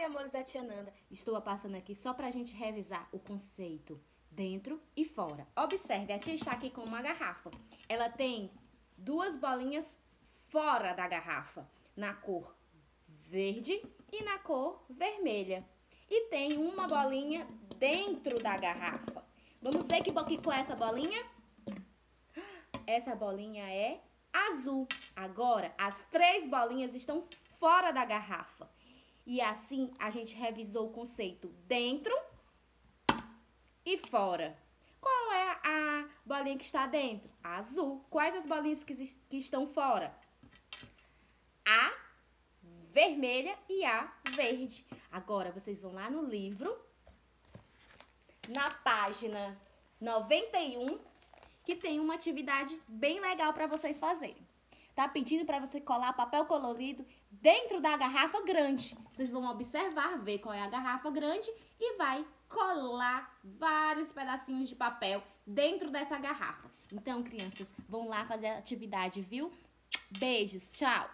Oi, amores da Tia Nanda. Estou passando aqui só pra gente revisar o conceito dentro e fora. Observe, a tia está aqui com uma garrafa. Ela tem duas bolinhas fora da garrafa, na cor verde e na cor vermelha. E tem uma bolinha dentro da garrafa. Vamos ver que, que com essa bolinha? Essa bolinha é azul. Agora, as três bolinhas estão fora da garrafa. E assim a gente revisou o conceito dentro e fora. Qual é a bolinha que está dentro? A azul. Quais as bolinhas que, que estão fora? A vermelha e a verde. Agora vocês vão lá no livro, na página 91, que tem uma atividade bem legal para vocês fazerem. Tá pedindo para você colar papel colorido dentro da garrafa grande. Vocês vão observar, ver qual é a garrafa grande e vai colar vários pedacinhos de papel dentro dessa garrafa. Então, crianças, vão lá fazer a atividade, viu? Beijos, tchau!